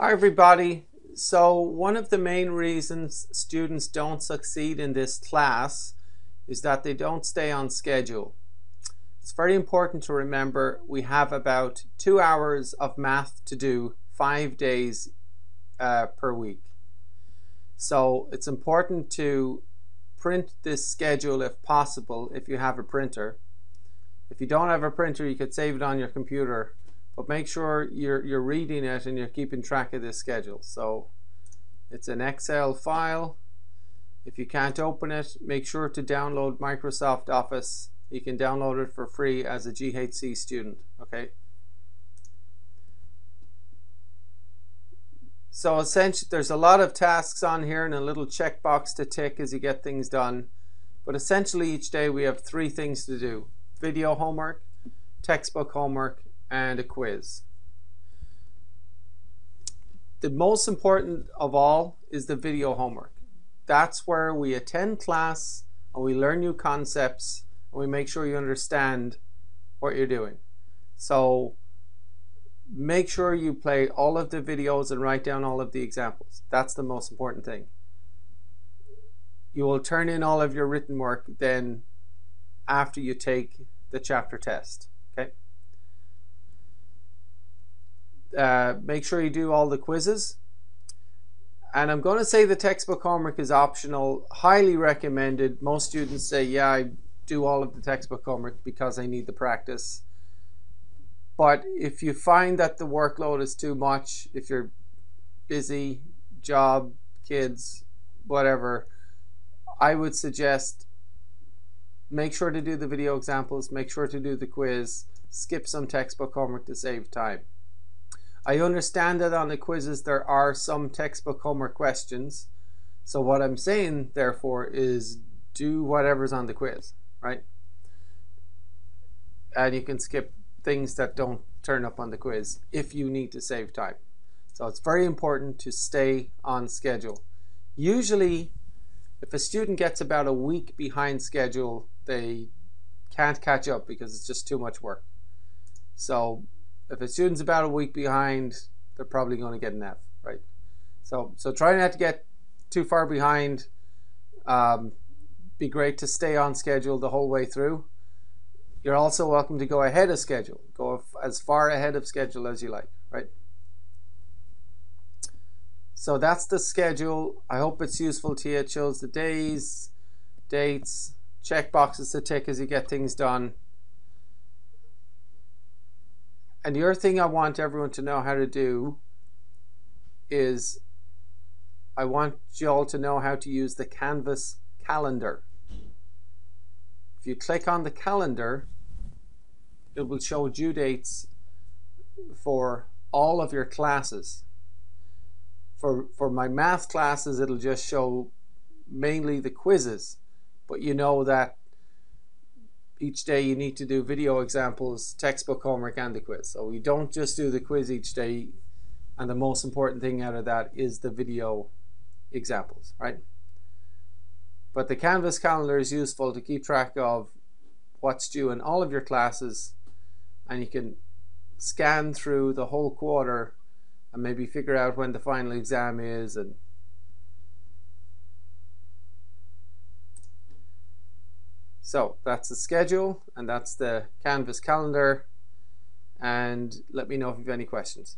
Hi everybody. So one of the main reasons students don't succeed in this class is that they don't stay on schedule. It's very important to remember we have about two hours of math to do five days uh, per week. So it's important to print this schedule if possible if you have a printer. If you don't have a printer you could save it on your computer but make sure you're, you're reading it and you're keeping track of this schedule. So it's an Excel file. If you can't open it, make sure to download Microsoft Office. You can download it for free as a GHC student, okay? So essentially, there's a lot of tasks on here and a little checkbox to tick as you get things done. But essentially, each day we have three things to do. Video homework, textbook homework, and a quiz. The most important of all is the video homework. That's where we attend class and we learn new concepts and we make sure you understand what you're doing. So make sure you play all of the videos and write down all of the examples. That's the most important thing. You will turn in all of your written work then after you take the chapter test. Okay. Uh, make sure you do all the quizzes. And I'm going to say the textbook homework is optional, highly recommended. Most students say, yeah, I do all of the textbook homework because I need the practice. But if you find that the workload is too much, if you're busy, job, kids, whatever, I would suggest make sure to do the video examples, make sure to do the quiz, skip some textbook homework to save time. I understand that on the quizzes there are some textbook homework questions. So what I'm saying, therefore, is do whatever's on the quiz, right? And you can skip things that don't turn up on the quiz if you need to save time. So it's very important to stay on schedule. Usually, if a student gets about a week behind schedule, they can't catch up because it's just too much work. So if a student's about a week behind, they're probably going to get an F, right? So, so try not to get too far behind. Um, be great to stay on schedule the whole way through. You're also welcome to go ahead of schedule. Go as far ahead of schedule as you like, right? So that's the schedule. I hope it's useful to you. It shows the days, dates, check boxes to tick as you get things done. And the other thing I want everyone to know how to do is I want you all to know how to use the Canvas calendar. If you click on the calendar, it will show due dates for all of your classes. For, for my math classes, it'll just show mainly the quizzes, but you know that each day you need to do video examples, textbook homework, and the quiz. So you don't just do the quiz each day, and the most important thing out of that is the video examples, right? But the Canvas calendar is useful to keep track of what's due in all of your classes, and you can scan through the whole quarter and maybe figure out when the final exam is and So that's the schedule and that's the Canvas calendar and let me know if you have any questions.